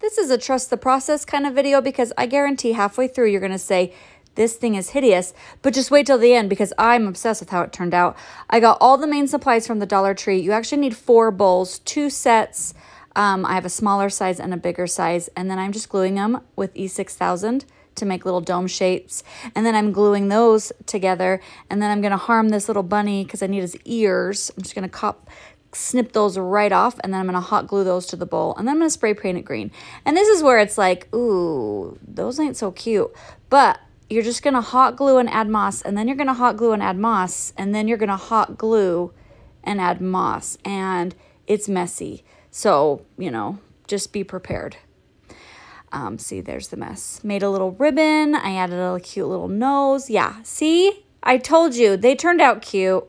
This is a trust the process kind of video because I guarantee halfway through you're going to say, this thing is hideous, but just wait till the end because I'm obsessed with how it turned out. I got all the main supplies from the Dollar Tree. You actually need four bowls, two sets. Um, I have a smaller size and a bigger size, and then I'm just gluing them with E6000 to make little dome shapes. And then I'm gluing those together, and then I'm going to harm this little bunny because I need his ears. I'm just going to cop snip those right off and then I'm going to hot glue those to the bowl and then I'm going to spray paint it green. And this is where it's like, ooh, those ain't so cute. But you're just going to hot glue and add moss and then you're going to hot glue and add moss and then you're going to hot glue and add moss and it's messy. So, you know, just be prepared. Um, see, there's the mess. Made a little ribbon. I added a cute little nose. Yeah, see? I told you, they turned out cute.